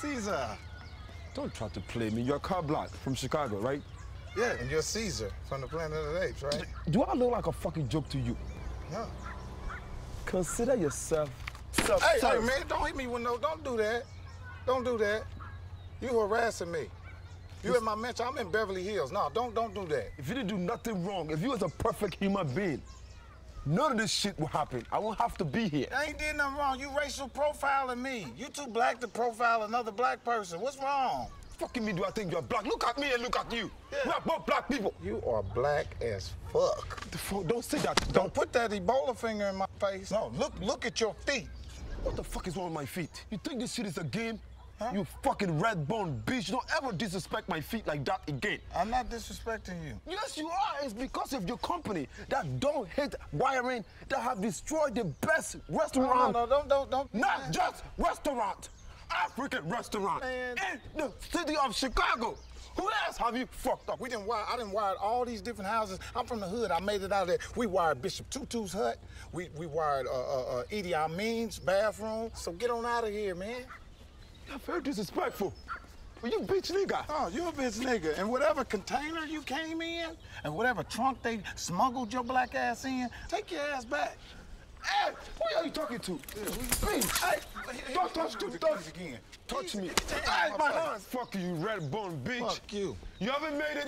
Caesar. Don't try to play me. You're Carl Black from Chicago, right? Yeah, and you're Caesar from the Planet of the Apes, right? Do I look like a fucking joke to you? No. Consider yourself self Hey, hey, man, don't hit me with no. Don't do that. Don't do that. You harassing me. You at my mansion. I'm in Beverly Hills. No, don't don't do that. If you didn't do nothing wrong, if you was a perfect human being, none of this shit will happen. I won't have to be here. I ain't did nothing wrong. You racial profiling me. You too black to profile another black person. What's wrong? Fucking me, do I think you're black? Look at me and look at you. Yeah. We are both black people. You are black as fuck. The fuck- Don't say that. Don't Don't. put that Ebola finger in my face. No, look look at your feet. What the fuck is wrong with my feet? You think this shit is a game? Huh? You fucking red bone bitch. Don't ever disrespect my feet like that again. I'm not disrespecting you. Yes, you are. It's because of your company that don't hate wiring that have destroyed the best restaurant. no, no, no don't don't don't. Not just restaurant, African restaurant Man. in the city of Chicago. Who else have you fucked up? We didn't wire. I didn't wire all these different houses. I'm from the hood. I made it out of there. We wired Bishop Tutu's hut. We we wired uh, uh, uh, Idi Amin's bathroom. So get on out of here, man. You're very disrespectful. Well, you bitch nigga. Oh, you a bitch nigga. And whatever container you came in, and whatever trunk they smuggled your black ass in, take your ass back. Hey, who are you talking to? Bitch. Hey, don't touch me. Don't again. touch me. Hey, my my hands. Fuck you, red bone bitch. Fuck you. You haven't made it.